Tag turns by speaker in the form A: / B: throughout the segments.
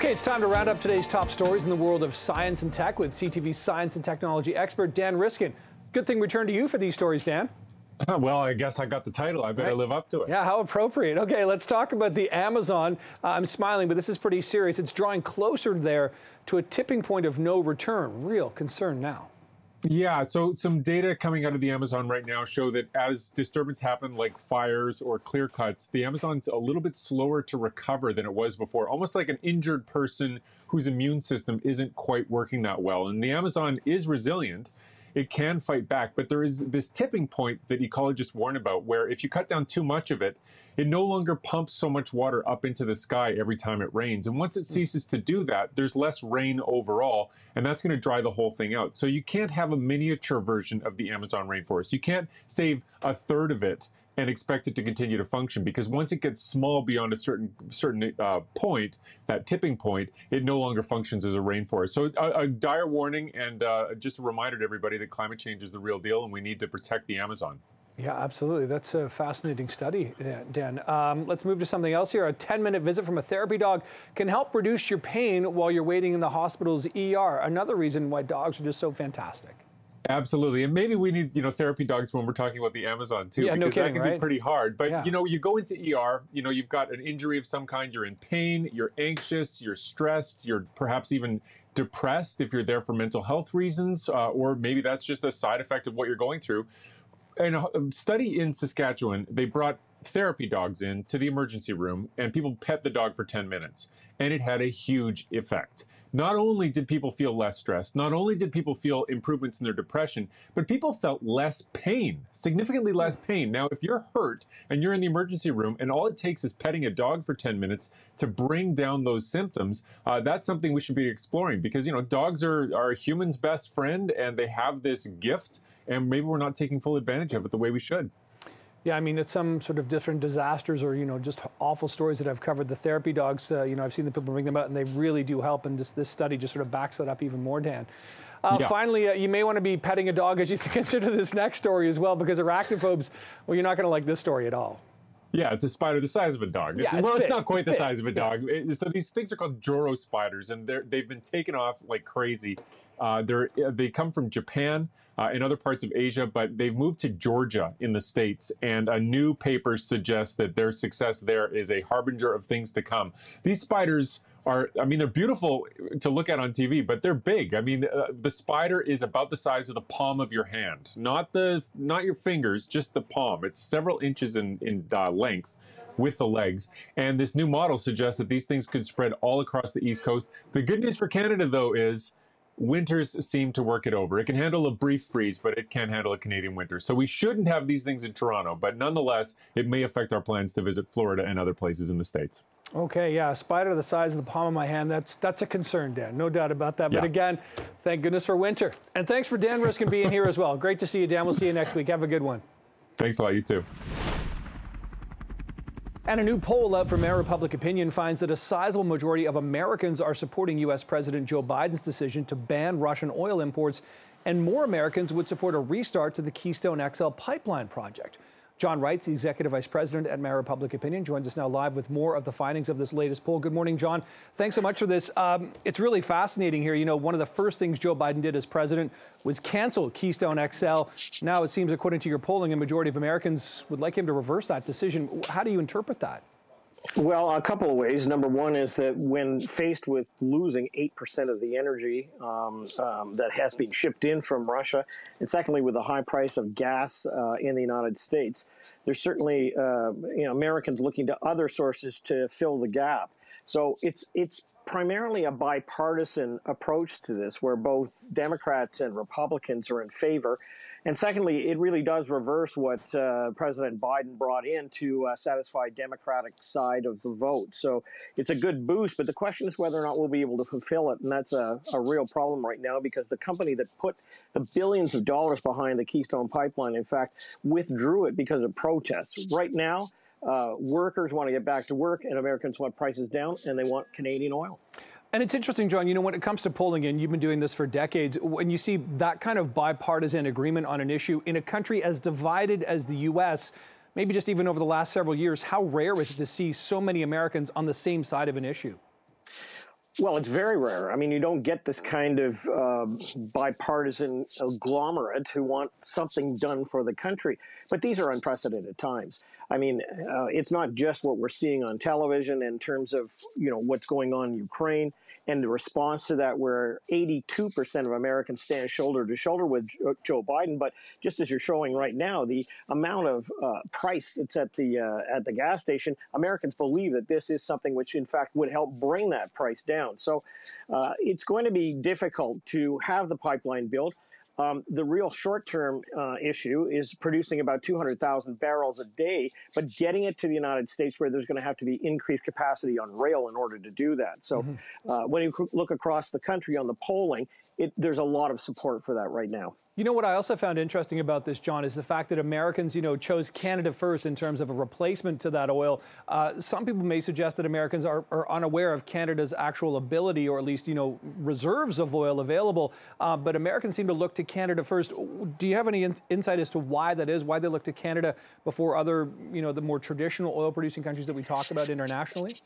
A: Okay, it's time to round up today's top stories in the world of science and tech with CTV science and technology expert Dan Riskin. Good thing we turned to you for these stories, Dan.
B: Well, I guess I got the title. I better right. live up to it.
A: Yeah, how appropriate. Okay, let's talk about the Amazon. Uh, I'm smiling, but this is pretty serious. It's drawing closer there to a tipping point of no return. Real concern now.
B: Yeah, so some data coming out of the Amazon right now show that as disturbance happen like fires or clear cuts, the Amazon's a little bit slower to recover than it was before, almost like an injured person whose immune system isn't quite working that well. And the Amazon is resilient it can fight back. But there is this tipping point that ecologists warn about where if you cut down too much of it, it no longer pumps so much water up into the sky every time it rains. And once it hmm. ceases to do that, there's less rain overall, and that's going to dry the whole thing out. So you can't have a miniature version of the Amazon rainforest. You can't save a third of it and expect it to continue to function because once it gets small beyond a certain certain uh, point, that tipping point, it no longer functions as a rainforest. So a, a dire warning and uh, just a reminder to everybody that climate change is the real deal and we need to protect the Amazon.
A: Yeah, absolutely. That's a fascinating study, Dan. Um, let's move to something else here. A 10 minute visit from a therapy dog can help reduce your pain while you're waiting in the hospital's ER. Another reason why dogs are just so fantastic.
B: Absolutely, and maybe we need you know therapy dogs when we're talking about the Amazon too,
A: yeah,
B: because
A: no kidding,
B: that can
A: right?
B: be pretty hard. But yeah. you know, you go into ER, you know, you've got an injury of some kind, you're in pain, you're anxious, you're stressed, you're perhaps even depressed if you're there for mental health reasons, uh, or maybe that's just a side effect of what you're going through. And a study in Saskatchewan, they brought therapy dogs in to the emergency room and people pet the dog for 10 minutes and it had a huge effect. Not only did people feel less stressed, not only did people feel improvements in their depression, but people felt less pain, significantly less pain. Now, if you're hurt and you're in the emergency room and all it takes is petting a dog for 10 minutes to bring down those symptoms, uh, that's something we should be exploring because, you know, dogs are, are human's best friend and they have this gift and maybe we're not taking full advantage of it the way we should.
A: Yeah, I mean, it's some sort of different disasters or, you know, just awful stories that I've covered. The therapy dogs, uh, you know, I've seen the people bring them out and they really do help. And this, this study just sort of backs that up even more, Dan. Uh, yeah. Finally, uh, you may want to be petting a dog as you consider this next story as well, because arachnophobes, well, you're not going to like this story at all.
B: Yeah, it's a spider the size of a dog.
A: Yeah,
B: it's, well,
A: big.
B: it's not quite
A: it's
B: the size of a dog. Yeah. So these things are called Joro spiders, and they're, they've been taken off like crazy. Uh, they're, they come from Japan uh, in other parts of Asia, but they've moved to Georgia in the States, and a new paper suggests that their success there is a harbinger of things to come. These spiders are, I mean, they're beautiful to look at on TV, but they're big. I mean, uh, the spider is about the size of the palm of your hand, not the, not your fingers, just the palm. It's several inches in, in uh, length with the legs. And this new model suggests that these things could spread all across the East Coast. The good news for Canada, though, is winters seem to work it over. It can handle a brief freeze, but it can't handle a Canadian winter. So we shouldn't have these things in Toronto, but nonetheless, it may affect our plans to visit Florida and other places in the States.
A: Okay, yeah, a spider the size of the palm of my hand, that's that's a concern, Dan. No doubt about that. But again, thank goodness for winter. And thanks for Dan Riskin being here as well. Great to see you, Dan. We'll see you next week. Have a good one.
B: Thanks a lot. You too.
A: And a new poll out from Maru Public Opinion finds that a sizable majority of Americans are supporting U.S. President Joe Biden's decision to ban Russian oil imports, and more Americans would support a restart to the Keystone XL pipeline project. John Wrights, the Executive Vice President at Maru Public Opinion, joins us now live with more of the findings of this latest poll. Good morning, John. Thanks so much for this. Um, it's really fascinating here. You know, one of the first things Joe Biden did as president was cancel Keystone XL. Now it seems, according to your polling, a majority of Americans would like him to reverse that decision. How do you interpret that?
C: Well, a couple of ways. Number one is that when faced with losing 8% of the energy um, um, that has been shipped in from Russia, and secondly, with the high price of gas uh, in the United States, there's certainly uh, you know, Americans looking to other sources to fill the gap. So it's it's primarily a bipartisan approach to this, where both Democrats and Republicans are in favor. And secondly, it really does reverse what uh, President Biden brought in to uh, satisfy Democratic side of the vote. So it's a good boost, but the question is whether or not we'll be able to fulfill it. And that's a, a real problem right now because the company that put the billions of dollars behind the Keystone Pipeline, in fact, withdrew it because of protests. Right now, uh, workers want to get back to work, and Americans want prices down, and they want Canadian oil.
A: And it's interesting, John, you know, when it comes to polling, and you've been doing this for decades, when you see that kind of bipartisan agreement on an issue in a country as divided as the U.S., maybe just even over the last several years, how rare is it to see so many Americans on the same side of an issue?
C: Well, it's very rare. I mean, you don't get this kind of uh, bipartisan agglomerate who want something done for the country. But these are unprecedented times. I mean, uh, it's not just what we're seeing on television in terms of you know what's going on in Ukraine and the response to that, where 82% of Americans stand shoulder to shoulder with Joe Biden. But just as you're showing right now, the amount of uh, price that's at the uh, at the gas station, Americans believe that this is something which, in fact, would help bring that price down. So uh, it's going to be difficult to have the pipeline built. Um, the real short-term uh, issue is producing about 200,000 barrels a day, but getting it to the United States where there's going to have to be increased capacity on rail in order to do that. So mm-hmm. uh, when you look across the country on the polling, it, there's a lot of support for that right now.
A: You know what I also found interesting about this, John, is the fact that Americans, you know, chose Canada first in terms of a replacement to that oil. Uh, some people may suggest that Americans are, are, unaware of Canada's actual ability, or at least, you know, reserves of oil available. Uh, but Americans seem to look to Canada first. Do you have any in insight as to why that is? Why they look to Canada before other, you know, the more traditional oil-producing countries that we talk about internationally?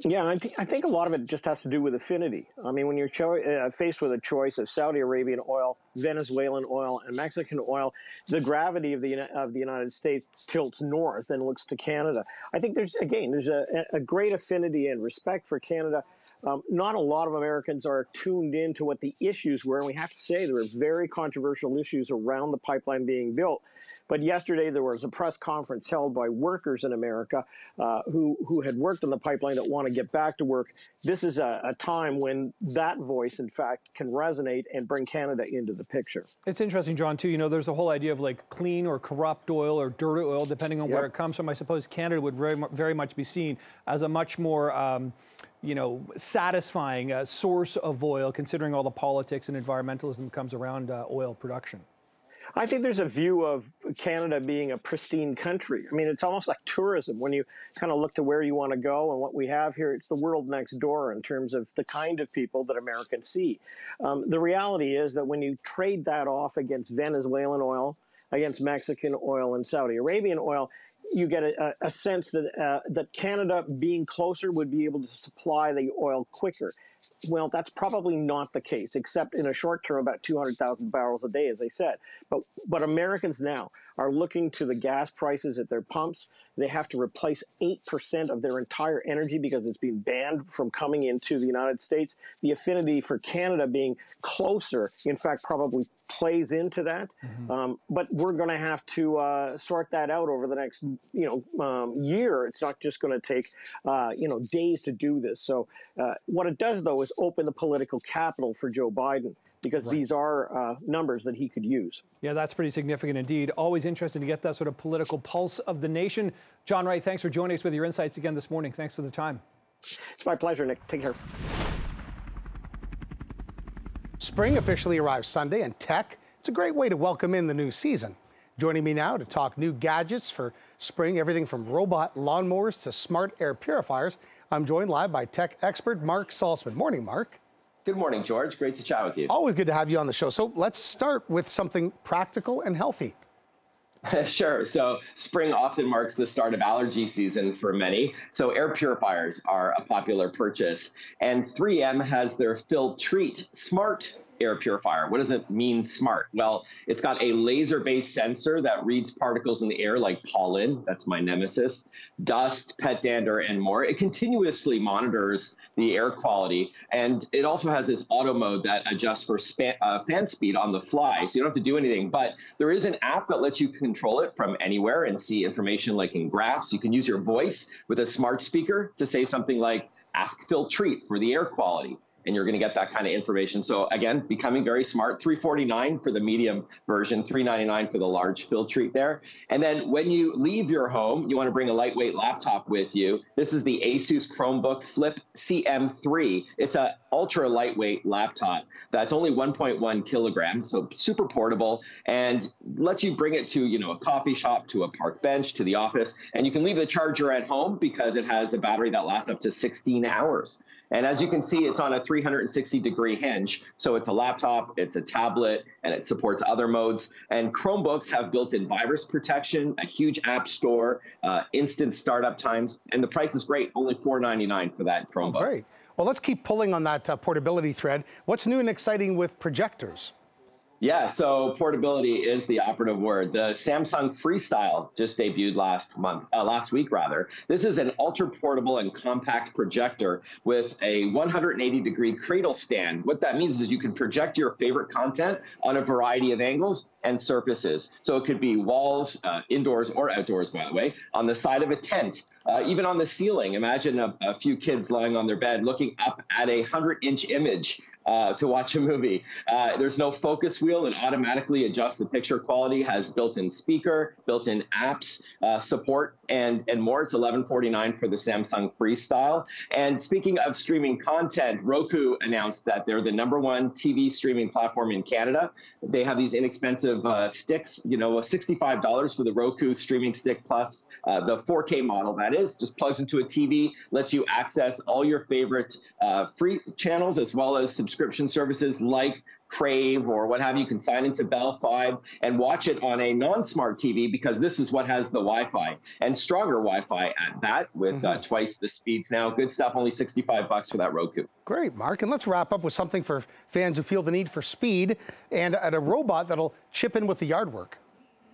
C: Yeah, I, th I, think a lot of it just has to do with affinity. I mean, when you're uh, faced with a choice of Saudi Arabian oil, Venezuelan oil, and Mexican oil, the gravity of the of the United States tilts north and looks to Canada. I think there's again there's a, a great affinity and respect for Canada. Um, not a lot of Americans are tuned in to what the issues were, and we have to say there were very controversial issues around the pipeline being built. But yesterday there was a press conference held by workers in America uh, who who had worked on the pipeline that want to get back to work. This is a, a, time when that voice, in fact, can resonate and bring Canada into the picture.
A: It's interesting, John. Too. You know, there's a whole idea of like clean or corrupt oil or dirty oil, depending on yep. where it comes from. I suppose Canada would very very much be seen as a much more um, you know, satisfying uh, source of oil, considering all the politics and environmentalism that comes around uh, oil production?
C: I think there's a view of Canada being a pristine country. I mean, it's almost like tourism. When you kind of look to where you want to go and what we have here, it's the world next door in terms of the kind of people that Americans see. Um, the reality is that when you trade that off against Venezuelan oil, against Mexican oil and Saudi Arabian oil, you get a, a sense that uh, that Canada being closer would be able to supply the oil quicker. Well, that's probably not the case, except in a short term, about 200,000 barrels a day, as I said. But, but Americans now are looking to the gas prices at their pumps. They have to replace 8% of their entire energy because it's been banned from coming into the United States. The affinity for Canada being closer, in fact, probably plays into that. Mm-hmm. Um, but we're going to have to uh, sort that out over the next, you know, um, year. It's not just going to take, uh, you know, days to do this. So uh, what it does, though, is open the political capital for Joe Biden because right. these are uh, numbers that he could use.
A: Yeah, that's pretty significant indeed. Always interesting to get that sort of political pulse of the nation. John Wright, thanks for joining us with your insights again this morning. Thanks for the time.
C: It's my pleasure, Nick. Take care.
D: Spring officially arrives Sunday, and tech, it's a great way to welcome in the new season. Joining me now to talk new gadgets for spring, everything from robot lawnmowers to smart air purifiers, I'm joined live by tech expert Marc Saltzman. Morning, Mark.
E: Good morning, George. Great to chat with you.
D: Always good to have you on the show. So let's start with something practical and healthy.
E: sure. So spring often marks the start of allergy season for many. So air purifiers are a popular purchase. And 3M has their Filtrete Smart air purifier. What does it mean smart? Well, it's got a laser based sensor that reads particles in the air like pollen, that's my nemesis, dust, pet dander, and more. It continuously monitors the air quality. And it also has this auto mode that adjusts for span, uh, fan speed on the fly. So you don't have to do anything. But there is an app that lets you control it from anywhere and see information like in graphs. You can use your voice with a smart speaker to say something like, ask Filtrete for the air quality and you're going to get that kind of information. So again, becoming very smart. 349 for the medium version, 399 for the large Filtrete there. And then when you leave your home, you want to bring a lightweight laptop with you. This is the Asus Chromebook Flip CM3. It's a ultra lightweight laptop that's only 1.1 kilograms, so super portable, and lets you bring it to you know a coffee shop, to a park bench, to the office, and you can leave the charger at home because it has a battery that lasts up to 16 hours. And as you can see, it's on a 360 degree hinge. So it's a laptop, it's a tablet, and it supports other modes. And Chromebooks have built in virus protection, a huge app store, uh, instant startup times, and the price is great, only $4.99 for that Chromebook.
D: Oh, great. Well, let's keep pulling on that uh, portability thread. What's new and exciting with projectors?
E: Yeah, so portability is the operative word. The Samsung Freestyle just debuted last month, uh, last week rather. This is an ultra portable and compact projector with a 180 degree cradle stand. What that means is you can project your favorite content on a variety of angles and surfaces. So it could be walls, uh, indoors or outdoors, by the way, on the side of a tent, uh, even on the ceiling. Imagine a, a, few kids lying on their bed looking up at a 100 inch image uh, to watch a movie. Uh, there's no focus wheel and automatically adjusts the picture quality. Has built-in speaker, built-in apps uh, support, and and more. It's 11.49 for the Samsung Freestyle. And speaking of streaming content, Roku announced that they're the number one TV streaming platform in Canada. They have these inexpensive uh, sticks. You know, $65 for the Roku Streaming Stick Plus, uh, the 4K model. That is just plugs into a TV, lets you access all your favorite uh, free channels as well as subscription subscription services like Crave or what have you. Can sign into Bell Fibe and watch it on a non smart TV because this is what has the Wi Fi and stronger Wi Fi at that with mm-hmm. uh, twice the speeds now. Good stuff, only 65 bucks for that Roku.
D: Great, Mark. And let's wrap up with something for fans who feel the need for speed and, and a robot that'll chip in with the yard work.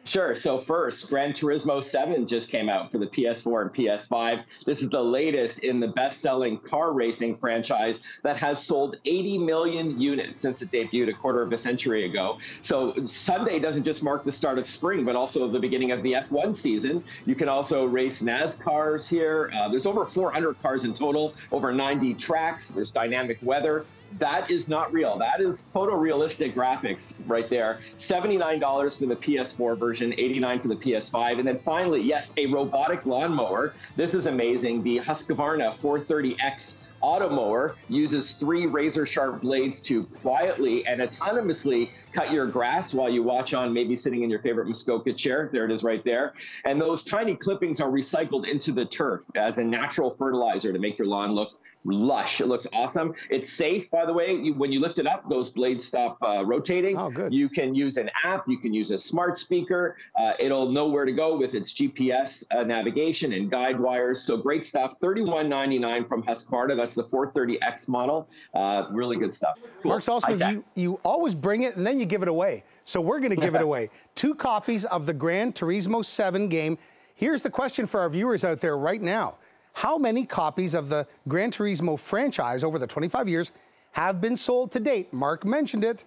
E: Sure. So first, Gran Turismo 7 just came out for the PS4 and PS5. This is the latest in the best-selling car racing franchise that has sold 80 million units since it debuted a quarter of a century ago. So Sunday doesn't just mark the start of spring, but also the beginning of the F1 season. You can also race NASCARs here. Uh, there's over 400 cars in total, over 90 tracks. There's dynamic weather that is not real. That is photorealistic graphics right there. $79 for the PS4 version, 89 for the PS5. And then finally, yes, a robotic lawnmower. This is amazing. The Husqvarna 430X Automower uses three razor sharp blades to quietly and autonomously cut your grass while you watch on maybe sitting in your favorite Muskoka chair. There it is right there. And those tiny clippings are recycled into the turf as a natural fertilizer to make your lawn look lush. It looks awesome. It's safe, by the way. You, when you lift it up, those blades stop uh, rotating.
D: Oh, good.
E: You can use an app. You can use a smart speaker. Uh, it'll know where to go with its GPS uh, navigation and guide wires. So great stuff. Thirty-one ninety-nine from Husqvarna. That's the 430X model. Uh, really good stuff.
D: Cool. Marc Saltzman, you, you always bring it and then you give it away. So we're going to give it away. Two copies of the Gran Turismo 7 game. Here's the question for our viewers out there right now. How many copies of the Gran Turismo franchise over the 25 years have been sold to date? Mark mentioned it.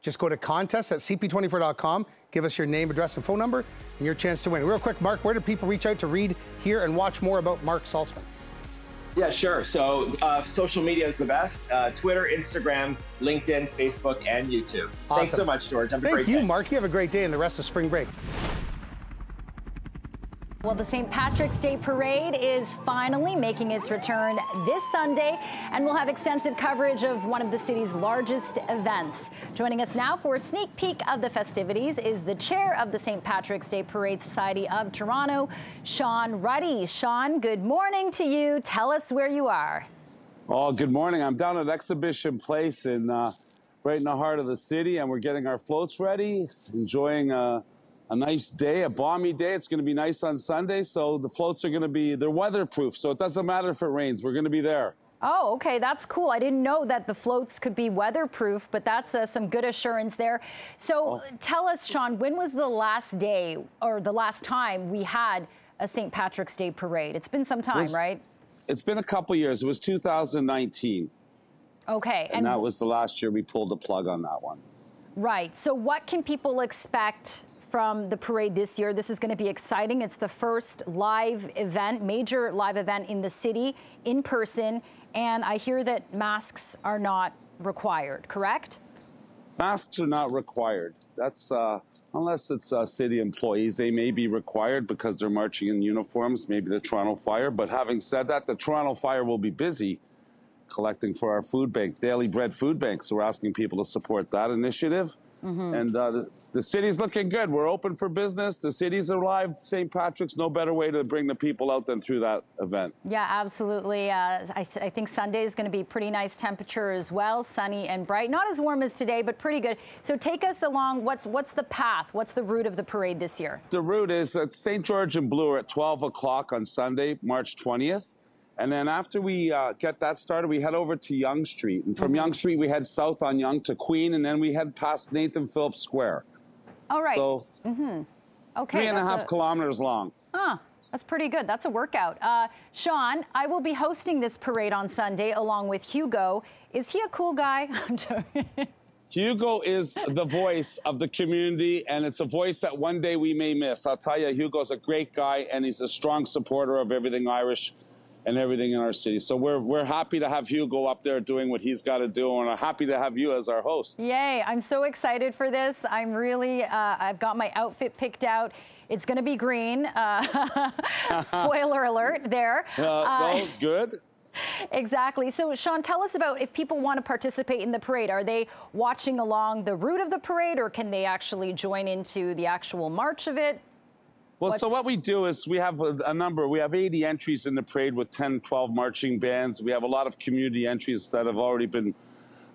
D: Just go to contest at cp24.com, give us your name, address, and phone number, and your chance to win. Real quick, Mark, where do people reach out to read, hear, and watch more about Marc Saltzman?
E: Yeah, sure. So uh, social media is the best uh, Twitter, Instagram, LinkedIn, Facebook, and YouTube. Awesome. Thanks so much, George. Have
D: a
E: Thank
D: you,
E: day.
D: Mark. You have a great day and the rest of spring break.
F: Well, the St. Patrick's Day Parade is finally making its return this Sunday, and we'll have extensive coverage of one of the city's largest events. Joining us now for a sneak peek of the festivities is the chair of the St. Patrick's Day Parade Society of Toronto, Sean Ruddy. Sean, good morning to you. Tell us where you are.
G: Oh, good morning. I'm down at Exhibition Place in uh, right in the heart of the city, and we're getting our floats ready, enjoying. Uh, a nice day, a balmy day. It's going to be nice on Sunday. So the floats are going to be, they're weatherproof. So it doesn't matter if it rains. We're going to be there.
F: Oh, okay, that's cool. I didn't know that the floats could be weatherproof, but that's uh, some good assurance there. So oh. tell us, Sean, when was the last day or the last time we had a St. Patrick's Day parade? It's been some time, right?
G: It's been a couple years. It was 2019.
F: Okay.
G: And, and that was the last year we pulled the plug on that one.
F: Right. So what can people expect from the parade this year. This is going to be exciting. It's the first live event, major live event in the city in person. And I hear that masks are not required, correct?
G: Masks are not required. That's uh, unless it's uh, city employees. They may be required because they're marching in uniforms, maybe the Toronto Fire. But having said that, the Toronto Fire will be busy collecting for our food bank, Daily Bread Food Bank. So we're asking people to support that initiative. Mm-hmm. And uh, the, the, city's looking good. We're open for business. The city's alive. St. Patrick's, no better way to bring the people out than through that event.
F: Yeah, absolutely. Uh, I, th- I, think Sunday is going to be pretty nice temperature as well, sunny and bright. Not as warm as today, but pretty good. So take us along. What's what's the path? What's the route of the parade this year?
G: The route is at St. George and Bloor at 12 o'clock on Sunday, March 20th. And then after we uh, get that started, we head over to Yonge Street. And from mm-hmm. Yonge Street, we head south on Yonge to Queen, and then we head past Nathan Phillips Square.
F: All right.
G: So, mm-hmm. okay, three and a half a... kilometers long.
F: Huh. That's pretty good. That's a workout. Uh, Sean, I will be hosting this parade on Sunday along with Hugo. Is he a cool guy?
G: Hugo is the voice of the community, and it's a voice that one day we may miss. I'll tell you, Hugo's a great guy, and he's a strong supporter of everything Irish and everything in our city. So we're, we're happy to have Hugo up there doing what he's got to do, and I'm happy to have you as our host.
F: Yay, I'm so excited for this. I'm really, uh, I've got my outfit picked out. It's going to be green. Uh, spoiler alert there.
G: Uh, well, good.
F: Exactly. So, Sean, tell us about if people want to participate in the parade. Are they watching along the route of the parade, or can they actually join into the actual march of it?
G: Well, What's... so what we do is we have a, number. We have 80 entries in the parade with 10, 12 marching bands. We have a lot of community entries that have already been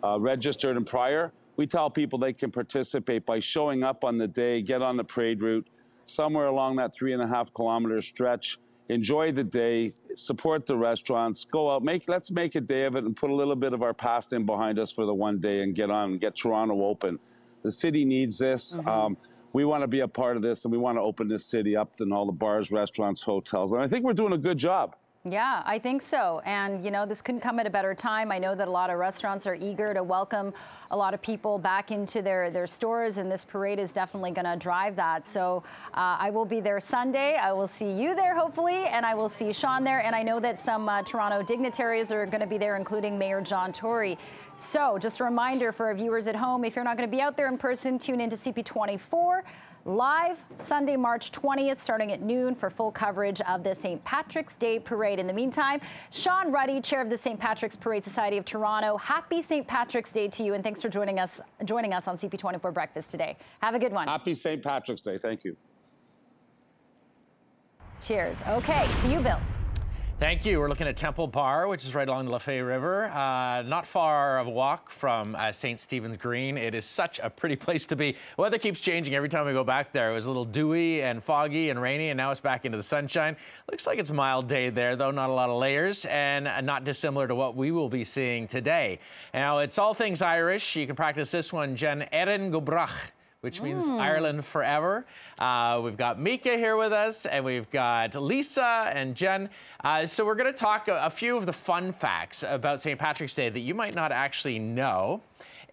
G: uh, registered and prior. We tell people they can participate by showing up on the day, get on the parade route, somewhere along that three and a half kilometer stretch. Enjoy the day, support the restaurants, go out, make let's make a day of it and put a little bit of our past in behind us for the one day and get on, and get Toronto open. The city needs this. Mm-hmm. Um, we want to be a part of this and we want to open this city up and all the bars, restaurants, hotels. And I think we're doing a good job.
F: Yeah, I think so. And, you know, this couldn't come at a better time. I know that a lot of restaurants are eager to welcome a lot of people back into their, their stores, and this parade is definitely going to drive that. So uh, I will be there Sunday. I will see you there, hopefully, and I will see Sean there. And I know that some uh, Toronto dignitaries are going to be there, including Mayor John Tory. So just a reminder for our viewers at home, if you're not going to be out there in person, tune in to CP24 live Sunday, March 20th, starting at noon for full coverage of the St. Patrick's Day Parade. In the meantime, Sean Ruddy, chair of the St. Patrick's Parade Society of Toronto, happy St. Patrick's Day to you, and thanks for joining us joining us on CP24 Breakfast today. Have a good one.
G: Happy St. Patrick's Day. Thank you.
F: Cheers. Okay, to you, Bill.
H: Thank you. We're looking at Temple Bar, which is right along the Liffey River, uh, not far of a walk from uh, St. Stephen's Green. It is such a pretty place to be. Weather keeps changing every time we go back there. It was a little dewy and foggy and rainy, and now it's back into the sunshine. Looks like it's a mild day there, though, not a lot of layers, and not dissimilar to what we will be seeing today. Now, it's all things Irish. You can practice this one, Jen Erin go Bragh which means mm. Ireland forever. Uh, we've got Mika here with us, and we've got Lisa and Jen. Uh, so we're going to talk a, a, few of the fun facts about St. Patrick's Day that you might not actually know.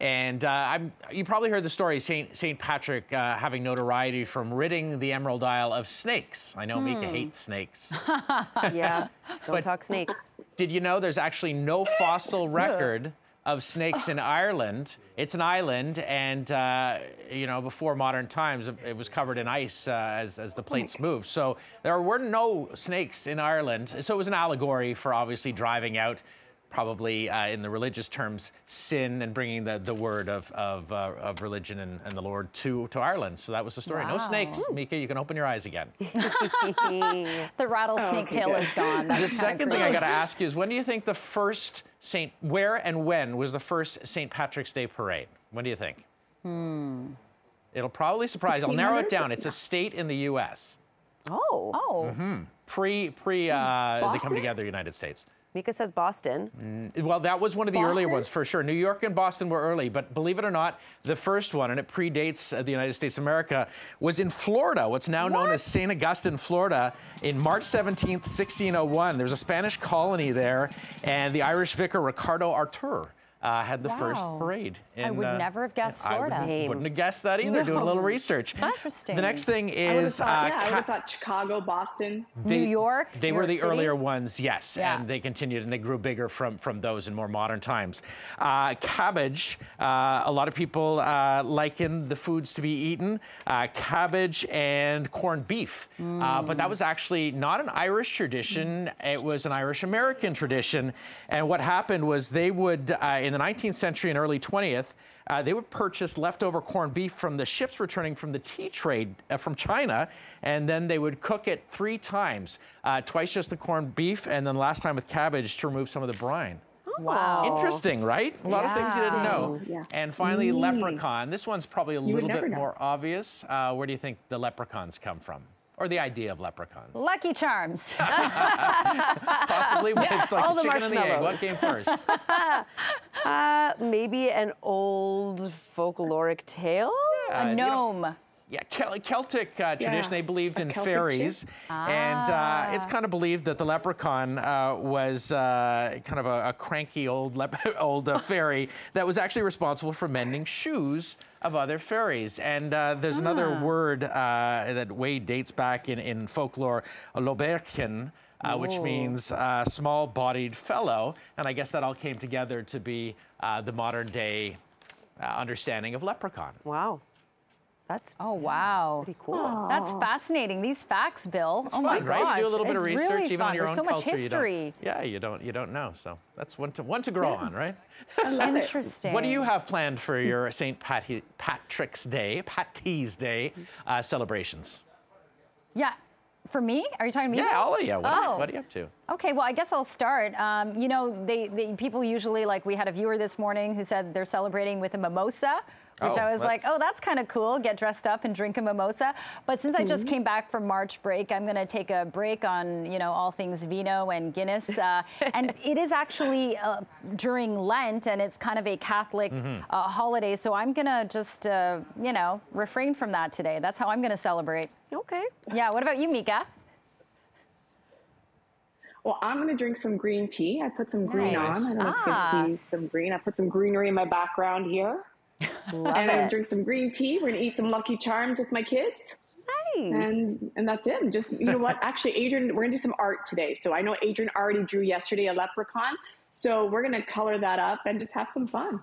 H: And uh, you probably heard the story St. St. Patrick uh, having notoriety from ridding the Emerald Isle of snakes. I know Mika hmm. hates snakes.
I: yeah, don't talk snakes.
H: Did you know there's actually no fossil record of snakes in Ireland. It's an island, and uh, you know, before modern times, it was covered in ice uh, as, as the plates moved. So there were no snakes in Ireland. So it was an allegory for obviously driving out probably uh, in the religious terms, sin and bringing the, the word of, of, uh, of religion and, and, the Lord to, to Ireland. So that was the story. Wow. No snakes. Ooh. Mika, you can open your eyes again.
F: the rattlesnake oh, tail is gone.
H: That's the second thing I got to ask you is when do you think the first Saint, where and when was the first St. Patrick's Day parade? When do you think?
F: Hmm.
H: It'll probably surprise. I'll narrow it down. It's a state in the U.S.
I: Oh.
F: Oh.
H: Mm-hmm. Pre pre uh, they come together, United States.
I: Mika says Boston.
H: Mm, well, that was one of the Boston? earlier ones for sure. New York and Boston were early, but believe it or not, the first one, and it predates uh, the United States of America, was in Florida, what's now what? known as St. Augustine, Florida, in March 17th, 1601. There's a Spanish colony there, and the Irish vicar Ricardo Artur uh, had the first
F: Wow.
H: parade.
F: I would
H: uh,
F: never have guessed
H: I
F: Florida.
H: wouldn't, wouldn't have guessed that either. Doing a little research.
F: Interesting.
H: The next thing
J: I would have
H: is
J: thought,
H: uh,
J: yeah, I would have thought Chicago, Boston.
F: New York.
H: they
F: New
H: were
F: York
H: the
F: City?
H: earlier ones, yes,
F: Yeah.
H: and they continued and they grew bigger from from those in more modern times. Uh, cabbage, uh, a lot of people uh, liken the foods to be eaten. Uh, cabbage and corned beef, uh, but that was actually not an Irish tradition. It was an Irish American tradition, and what happened was they would uh, in the 19th century and early 20th. Uh, they would purchase leftover corned beef from the ships returning from the tea trade uh, from China, and then they would cook it three times. Uh, twice just the corned beef, and then last time with cabbage to remove some of the brine.
I: Wow.
H: Interesting, right? A lot of things you didn't know.
J: Yeah.
H: And finally,
J: Mm.
H: leprechaun. This one's probably a
J: would
H: little bit
J: know.
H: more obvious. Uh, where do you think the leprechauns come from? Or the idea of leprechauns?
F: Lucky Charms.
H: Possibly. It's like
I: All
H: the
I: the
H: chicken and the egg. What came first?
I: Uh, maybe an old folkloric tale?
H: Uh,
F: a
H: you know,
F: gnome.
H: Yeah, Celtic uh, tradition.
J: Yeah,
H: They believed in
J: Celtic
H: fairies, and uh, it's kind of believed that the leprechaun uh, was uh, kind of a, a cranky old old uh, fairy that was actually responsible for mending shoes of other fairies. And uh, there's another word uh, that way dates back in, in folklore, loberkin. Uh, which means uh, small-bodied fellow, and I guess that all came together to be uh, the modern-day uh, understanding of leprechaun.
I: Wow. That's
F: Oh wow.
I: pretty cool.
F: That's fascinating. These facts, Bill.
H: It's
F: oh
H: fun,
F: my
H: right?
F: gosh.
H: You do a little bit of
F: It's
H: research,
F: really
H: even
F: fun.
H: on your
F: There's
H: own
F: so much
H: culture. You don't-
F: history.
H: yeah, you don't you don't know. So that's one to one to grow on, right?
F: Interesting.
H: What do you have planned for your St. Pat- Patrick's Day, Patty's Day uh, celebrations?
F: Yeah. For me? Are you talking to me?
H: Yeah,
F: now?
H: all of you. What,
F: Oh.
H: what are you up to?
F: Okay, well, I guess I'll start. Um, you know, they, they people usually like we had a viewer this morning who said they're celebrating with a mimosa. Which
H: Oh,
F: I was like, oh, that's kind of cool. Get dressed up and drink a mimosa. But since I just came back from March break, I'm going to take a break on, you know, all things vino and Guinness. Uh, and it is actually uh, during Lent, and it's kind of a Catholic uh, holiday. So I'm going to just, uh, you know, refrain from that today. That's how I'm going to celebrate.
I: Okay.
F: Yeah. What about you, Mika?
J: Well, I'm going to drink some green tea. I put some green
F: Nice.
J: on. I don't know if you
F: Ah.
J: can see some green. I put some greenery in my background here.
I: Love
J: and I'm going
I: it.
J: to drink some green tea. We're going to eat some Lucky Charms with my kids.
I: Nice.
J: And and that's it. And just you know what? Actually, Adrian, we're gonna do some art today. So I know Adrian already drew yesterday a leprechaun. So we're gonna color that up and just have some fun.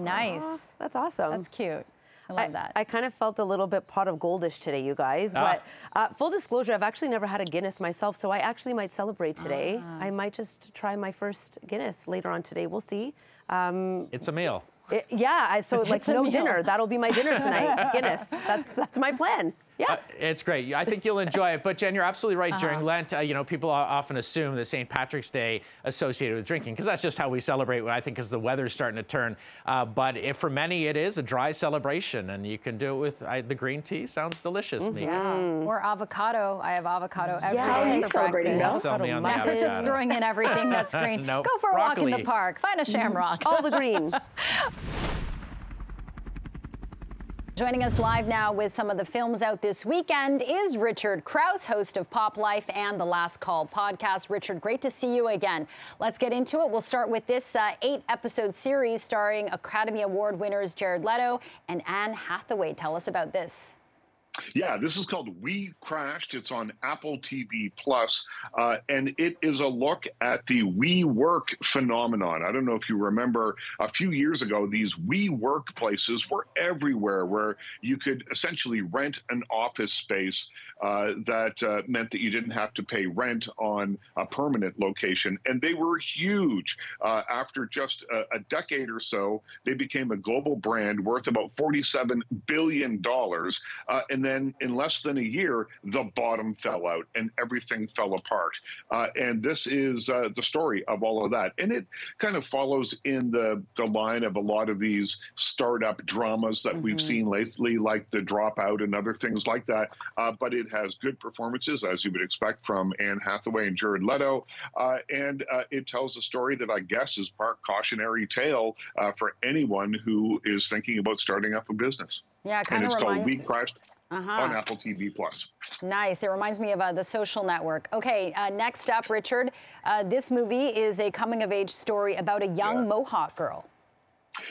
F: Nice.
I: That's awesome.
F: That's cute. I love that.
I: I kind of felt a little bit pot of goldish today, you guys.
H: Ah.
I: But uh, full disclosure, I've actually never had a Guinness myself, so I actually might celebrate today.
F: Ah.
I: I might just try my first Guinness later on today. We'll see. Um,
H: It's a meal.
I: It- yeah, I, so like no dinner. That'll be my dinner tonight. Guinness. That's that's my plan. Yeah.
H: Uh, it's great. I think you'll enjoy it. But Jen, you're absolutely right.
F: Uh-huh.
H: During Lent, uh, you know, people often assume that St. Patrick's Day associated with drinking because that's just how we celebrate. I think as the weather's starting to turn. Uh, but if for many it is a dry celebration, and you can do it with uh, the green tea. Sounds delicious. Mika.
F: Yeah. Or avocado. I have avocado every day
I: Yes. How are
J: celebrating,
F: breakfast.
J: Bill?
H: Sell me on the
F: Not just throwing in everything that's green.
H: Nope.
F: Go for a walk in the park. Find a shamrock.
I: All the green.
F: Joining us live now with some of the films out this weekend is Richard Crouse, host of Pop Life and the Last Call podcast. Richard, great to see you again. Let's get into it. We'll start with this uh, eight episode series starring Academy Award winners Jared Leto and Anne Hathaway. Tell us about this.
K: Yeah, this is called We Crashed. It's on Apple TV Plus, uh, and it is a look at the We Work phenomenon. I don't know if you remember a few years ago, these We Work places were everywhere, where you could essentially rent an office space uh, that uh, meant that you didn't have to pay rent on a permanent location, and they were huge. Uh, after just a, a decade or so, they became a global brand worth about forty-seven billion dollars. Uh, and then in less than a year, the bottom fell out and everything fell apart. Uh, and this is uh, the story of all of that. And it kind of follows in the, the line of a lot of these startup dramas that we've seen lately, like The Dropout and other things like that. Uh, but it has good performances, as you would expect from Anne Hathaway and Jared Leto. Uh, and uh, it tells a story that I guess is part cautionary tale uh, for anyone who is thinking about starting up a business.
F: Yeah, it
K: And
F: kind of
K: it's called
F: reminds.
K: We Crashed
F: Uh-huh.
K: on Apple TV Plus.
F: Nice. It reminds me of uh, the social network. Okay, uh, next up, Richard. Uh, this movie is a coming of age story about a young
K: Yeah.
F: Mohawk girl.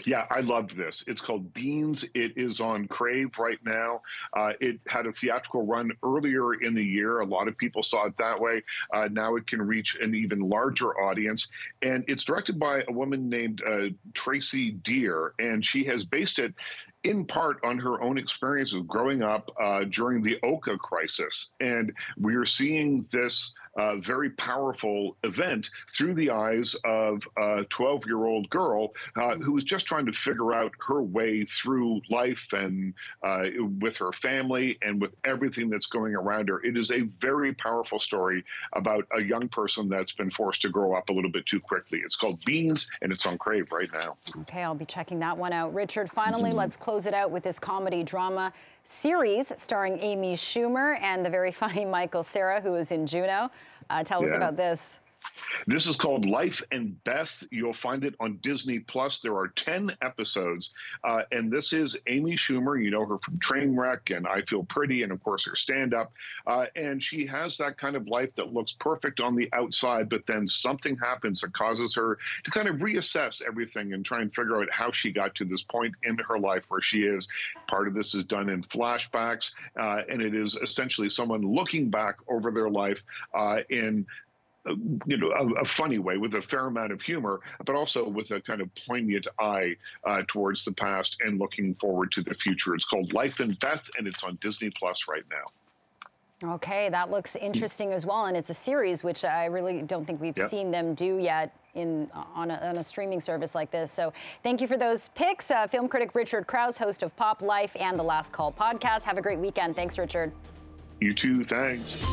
K: Yeah, I loved this. It's called Beans. It is on Crave right now. Uh, it had a theatrical run earlier in the year. A lot of people saw it that way. Uh, now it can reach an even larger audience. And it's directed by a woman named uh, Tracey Deer, and she has based it in part on her own experience of growing up uh, during the Oka crisis. And we are seeing this uh, very powerful event through the eyes of a 12 year old girl uh, who was just trying to figure out her way through life and uh, with her family and with everything that's going around her. It is a very powerful story about a young person that's been forced to grow up a little bit too quickly. It's called Beans and it's on Crave right now.
F: Okay, I'll be checking that one out. Richard, finally, mm-hmm. let's close it out with this comedy drama series starring Amy Schumer and the very funny Michael Cera, who is in Juno. Uh, tell yeah. us about this.
K: This is called Life and Beth. You'll find it on Disney Plus. There are 10 episodes. Uh, and this is Amy Schumer. You know her from Trainwreck and I Feel Pretty, and of course her stand up. Uh, and she has that kind of life that looks perfect on the outside, but then something happens that causes her to kind of reassess everything and try and figure out how she got to this point in her life where she is. Part of this is done in flashbacks, uh, and it is essentially someone looking back over their life uh, in you know, a, a, funny way with a fair amount of humor, but also with a kind of poignant eye uh, towards the past and looking forward to the future. It's called Life and Beth, and it's on Disney Plus right now.
F: Okay, that looks interesting as well, and it's a series which I really don't think we've yep. seen them do yet in on a, on a, streaming service like this. So thank you for those picks. Uh, film critic Richard Crouse, host of Pop Life and the Last Call podcast. Have a great weekend. Thanks, Richard.
K: You too. Thanks.